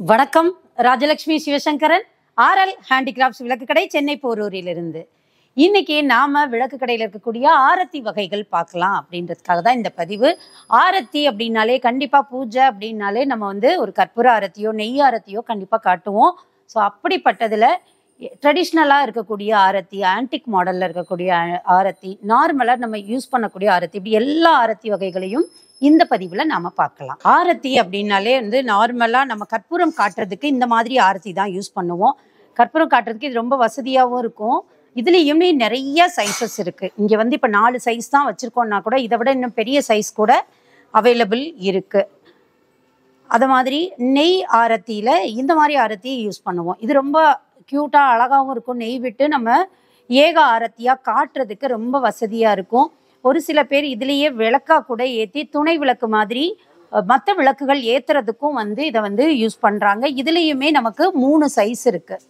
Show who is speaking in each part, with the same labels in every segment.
Speaker 1: வணக்கம். Rajalakshmi Sivasankaran RL handicrafts விளக்கு கடை சென்னை போரூரிலிருந்து. இன்னைக்கு நாம விளக்கு கடையில் இருக்கக்கூடிய ஆரத்தி வகைகள் பார்க்கலாம் அப்படின்றதுக்காக தான் இந்த பதிவு. ஆரத்தி அப்படின்னாலே கண்டிப்பா பூஜை அப்படின்னாலே நம்ம வந்து ஒரு கற்பூர ஆரத்தியோ நெய் ஆரத்தியோ கண்டிப்பா காட்டுவோம். ஸோ அப்படிப்பட்டதுல ட்ரெடிஷ்னலாக இருக்கக்கூடிய ஆரத்தி ஆன்டிக் மாடலில் இருக்கக்கூடிய ஆரத்தி நார்மலாக நம்ம யூஸ் பண்ணக்கூடிய ஆரத்தி இப்படி எல்லா ஆரத்தி வகைகளையும் இந்த பதிவில் நாம் பார்க்கலாம். ஆரத்தி அப்படின்னாலே வந்து நார்மலாக நம்ம கற்பூரம் காட்டுறதுக்கு இந்த மாதிரி ஆரத்தி தான் யூஸ் பண்ணுவோம். கற்பூரம் காட்டுறதுக்கு இது ரொம்ப வசதியாகவும் இருக்கும். இதுலேயுமே நிறைய சைஸஸ் இருக்குது இங்கே வந்து இப்போ நாலு சைஸ் தான் வச்சுருக்கோன்னா கூட இதை விட இன்னும் பெரிய சைஸ் கூட அவைலபிள் இருக்குது அது மாதிரி நெய் ஆரத்தியில் இந்த மாதிரி ஆரத்தி யூஸ் பண்ணுவோம். இது ரொம்ப க்யூட்டாக அழகாகவும் இருக்கும். நெய் விட்டு நம்ம ஏக ஆரத்தியாக காட்டுறதுக்கு ரொம்ப வசதியாக இருக்கும். ஒரு சில பேர் இதுலேயே விளக்கா கூட ஏற்றி துணை விளக்கு மாதிரி மற்ற விளக்குகள் ஏற்றுறதுக்கும் வந்து இதை வந்து யூஸ் பண்ணுறாங்க இதுலேயுமே நமக்கு மூணு சைஸ் இருக்குது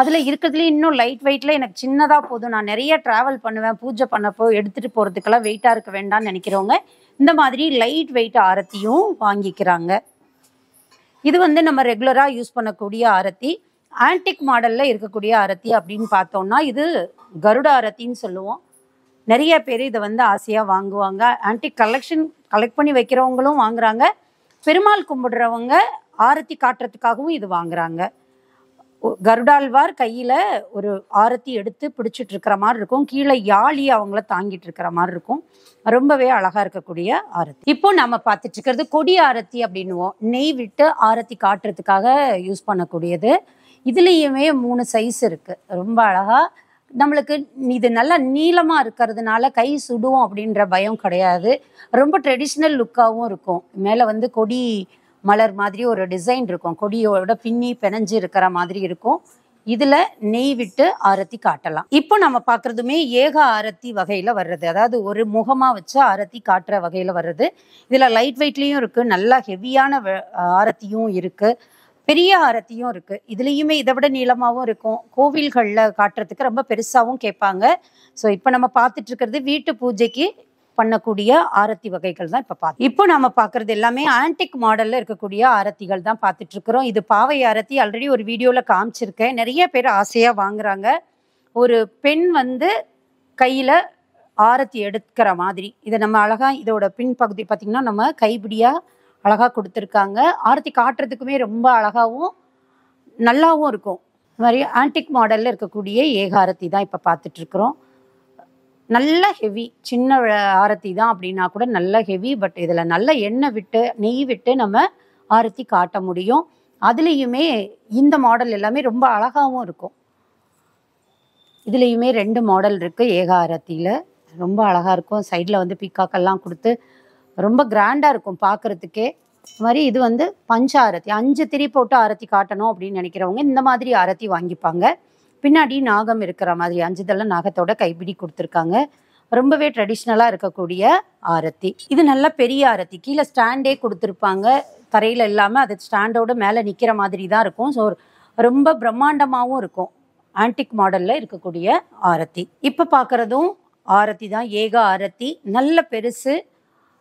Speaker 1: அதில் இருக்கிறதுலேயும் இன்னும் லைட் வெயிட்டில் எனக்கு சின்னதாக போதும். நான் நிறைய ட்ராவல் பண்ணுவேன் பூஜை பண்ணப்போ எடுத்துகிட்டு போகிறதுக்கெல்லாம் வெயிட்டாக இருக்க வேண்டாம்னு நினைக்கிறவங்க இந்த மாதிரி லைட் வெயிட் ஆரத்தியும் வாங்கிக்கிறாங்க. இது வந்து நம்ம ரெகுலராக யூஸ் பண்ணக்கூடிய ஆரத்தி ஆன்டிக் மாடலில் இருக்கக்கூடிய ஆரத்தி அப்படின்னு பார்த்தோம்னா இது கருட ஆரத்தின்னு சொல்லுவோம். நிறைய பேர் இதை வந்து ஆசையாக வாங்குவாங்க. ஆன்டிக் கலெக்ஷன் கலெக்ட் பண்ணி வைக்கிறவங்களும் வாங்குறாங்க. பெருமாள் கும்பிடுறவங்க ஆரத்தி காட்டுறதுக்காகவும் இது வாங்குறாங்க. கருடாழ்வார் கையில் ஒரு ஆரத்தி எடுத்து பிடிச்சிட்டு இருக்கிற மாதிரி இருக்கும். கீழே யாழி அவங்கள தாங்கிட்டு இருக்கிற மாதிரி இருக்கும். ரொம்பவே அழகா இருக்கக்கூடிய ஆரத்தி. இப்போ நம்ம பார்த்துட்டு இருக்கிறது கொடி ஆரத்தி அப்படின்னுவோம். நெய் விட்டு ஆரத்தி காட்டுறதுக்காக யூஸ் பண்ணக்கூடியது. இதுலேயுமே மூணு சைஸ் இருக்கு. ரொம்ப அழகா நம்மளுக்கு இது நல்லா நீளமாக இருக்கிறதுனால கை சுடுவோம் அப்படின்ற பயம் கிடையாது. ரொம்ப ட்ரெடிஷ்னல் லுக்காகவும் இருக்கும். மேலே வந்து கொடி மலர் மாதிரி ஒரு டிசைன் இருக்கும். கொடியோட பின்னி பிணைஞ்சு இருக்கிற மாதிரி இருக்கும். இதில் நெய் விட்டு ஆரத்தி காட்டலாம். இப்போ நம்ம பார்க்குறதுமே ஏக ஆரத்தி வகையில் வர்றது. அதாவது ஒரு முகமாக வச்சு ஆரத்தி காட்டுற வகையில் வர்றது. இதில் லைட் வெயிட்லேயும் இருக்குது நல்லா ஹெவியான ஆரத்தியும் இருக்குது பெரிய ஆரத்தியும் இருக்கு. இதுலயுமே இதை விட நீளமாவும் இருக்கும். கோவில்கள்ல காட்டுறதுக்கு ரொம்ப பெருசாவும் கேட்பாங்க. ஸோ இப்போ நம்ம பார்த்துட்டு இருக்கிறது வீட்டு பூஜைக்கு பண்ணக்கூடிய ஆரத்தி வகைகள் தான் இப்போ பார்த்து இப்போ நம்ம பார்க்கறது எல்லாமே ஆன்டிக் மாடல்ல இருக்கக்கூடிய ஆரத்திகள் தான் பார்த்துட்டு இருக்கிறோம். இது பாவை ஆரத்தி ஆல்ரெடி ஒரு வீடியோல காமிச்சிருக்கேன். நிறைய பேர் ஆசையா வாங்குறாங்க. ஒரு பெண் வந்து கையில ஆரத்தி எடுக்கிற மாதிரி. இதை நம்ம அழகா இதோட பின்பகுதி பார்த்திங்கன்னா பார்த்தீங்கன்னா நம்ம கைப்பிடியாக அழகாக கொடுத்துருக்காங்க. ஆரத்தி காட்டுறதுக்குமே ரொம்ப அழகாகவும் நல்லாவும் இருக்கும். இது மாதிரி ஆன்டிக் மாடலில் இருக்கக்கூடிய ஏகாரத்தி தான் இப்போ பார்த்துட்ருக்குறோம். நல்ல ஹெவி சின்ன ஆரத்தி தான் அப்படின்னா கூட நல்ல ஹெவி பட் இதில் நல்ல எண்ணெய் விட்டு நெய் விட்டு நம்ம ஆரத்தி காட்ட முடியும். அதுலேயுமே இந்த மாடல் எல்லாமே ரொம்ப அழகாகவும் இருக்கும். இதுலேயுமே ரெண்டு மாடல் இருக்குது ஏக ஆரத்தியில். ரொம்ப அழகாக இருக்கும். சைடில் வந்து பீக்காக்கெல்லாம் கொடுத்து ரொம்ப கிராண்டாக இருக்கும் பார்க்குறதுக்கே இது மாதிரி இது வந்து பஞ்ச ஆரத்தி அஞ்சு திரி போட்டு ஆரத்தி காட்டணும் அப்படின்னு நினைக்கிறவங்க இந்த மாதிரி ஆரத்தி வாங்கிப்பாங்க. பின்னாடி நாகம் இருக்கிற மாதிரி அஞ்சு தள்ள நாகத்தோட கைப்பிடி கொடுத்துருக்காங்க. ரொம்பவே ட்ரெடிஷ்னலாக இருக்கக்கூடிய ஆரத்தி. இது நல்ல பெரிய ஆரத்தி. கீழே ஸ்டாண்டே கொடுத்துருப்பாங்க. தரையில் இல்லாமல் அது ஸ்டாண்டோட மேலே நிற்கிற மாதிரி தான் இருக்கும். ஸோ ரொம்ப பிரம்மாண்டமாகவும் இருக்கும். ஆன்டிக் மாடலில் இருக்கக்கூடிய ஆரத்தி. இப்போ பார்க்குறதும் ஆரத்தி தான். ஏக ஆரத்தி. நல்ல பெருசு.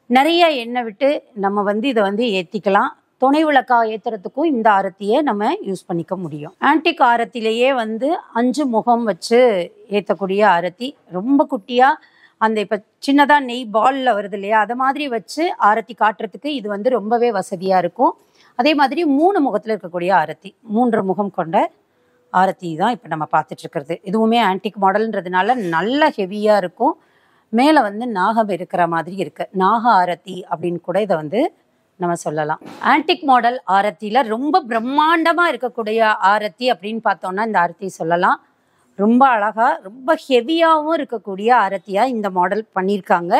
Speaker 1: நிறைய எண்ணெய் விட்டு நம்ம வந்து இதை வந்து ஏற்றிக்கலாம் துணை விளக்கா ஏற்றுறதுக்கும் இந்த ஆரத்தியை நம்ம யூஸ் பண்ணிக்க முடியும். ஆன்டிக் ஆரத்திலேயே வந்து அஞ்சு முகம் வச்சு ஏற்றக்கூடிய ஆரத்தி. ரொம்ப குட்டியாக அந்த இப்போ சின்னதாக நெய் பாலில் வருது இல்லையா அதை மாதிரி வச்சு ஆரத்தி காட்டுறதுக்கு இது வந்து ரொம்பவே வசதியாக இருக்கும். அதே மாதிரி மூணு முகத்தில் இருக்கக்கூடிய ஆரத்தி மூன்று முகம் கொண்ட ஆரத்தி தான் இப்போ நம்ம பார்த்துட்ருக்கிறது இதுவுமே ஆன்டிக் மாடல்ன்றதுனால நல்ல ஹெவியாக இருக்கும். மேலே வந்து நாகம் இருக்கிற மாதிரி இருக்குது நாக ஆரத்தி அப்படின்னு கூட இதை வந்து நம்ம சொல்லலாம். ஆன்டிக் மாடல் ஆரத்தியில் ரொம்ப பிரம்மாண்டமாக இருக்கக்கூடிய ஆரத்தி அப்படின்னு பார்த்தோம்னா இந்த ஆரத்தி சொல்லலாம். ரொம்ப அழகாக ரொம்ப ஹெவியாகவும் இருக்கக்கூடிய ஆரத்தியாக இந்த மாடல் பண்ணியிருக்காங்க.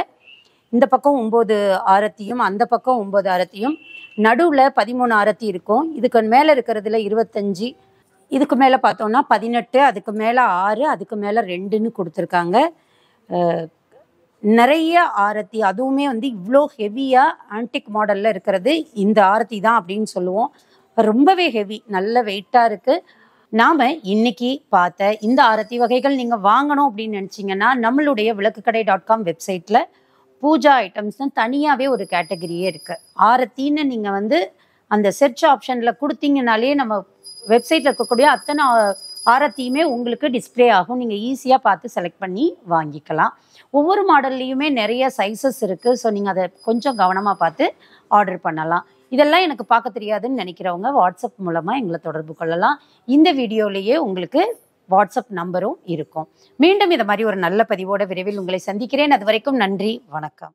Speaker 1: இந்த பக்கம் ஒம்பது ஆரத்தியும் அந்த பக்கம் ஒம்பது ஆரத்தியும். நடுவில் பதிமூணு ஆரத்தி இருக்கும். இதுக்கு மேலே இருக்கிறதுல இருபத்தஞ்சி. இதுக்கு மேலே பார்த்தோம்னா பதினெட்டு அதுக்கு மேலே ஆறு அதுக்கு மேலே ரெண்டுன்னு கொடுத்துருக்காங்க. நிறைய ஆரத்தி அதுவுமே வந்து இவ்வளோ ஹெவியாக ஆன்டிக் மாடலில் இருக்கிறது. இந்த ஆரத்தி தான் அப்படின்னு சொல்லுவோம். ரொம்பவே ஹெவி நல்ல வெயிட்டாக இருக்குது நாம் இன்னைக்கு பார்த்த இந்த ஆரத்தி வகைகள் நீங்கள் வாங்கணும் அப்படின்னு நினச்சிங்கன்னா நம்மளுடைய விளக்குக்கடை டாட் காம் வெப்சைட்டில் பூஜா ஐட்டம்ஸ்னு தனியாகவே ஒரு கேட்டகரியே இருக்குது ஆரத்தின்னு நீங்கள் வந்து அந்த செர்ச் ஆப்ஷனில் கொடுத்தீங்கனாலே நம்ம வெப்சைட்டில் இருக்கக்கூடிய அத்தனை ஆரத்தியுமே உங்களுக்கு டிஸ்ப்ளே ஆகும். நீங்கள் ஈஸியாக பார்த்து செலக்ட் பண்ணி வாங்கிக்கலாம். ஒவ்வொரு மாடல்லையுமே நிறைய சைஸஸ் இருக்குது ஸோ நீங்கள் அதை கொஞ்சம் கவனமாக பார்த்து ஆர்டர் பண்ணலாம். இதெல்லாம் எனக்கு பார்க்க தெரியாதுன்னு நினைக்கிறவங்க வாட்ஸ்அப் மூலமாக எங்களை தொடர்பு கொள்ளலாம். இந்த வீடியோலேயே உங்களுக்கு வாட்ஸ்அப் நம்பரும் இருக்கும். மீண்டும் இதை மாதிரி ஒரு நல்ல பதிவோட விரைவில் உங்களை சந்திக்கிறேன். அது வரைக்கும் நன்றி. வணக்கம்.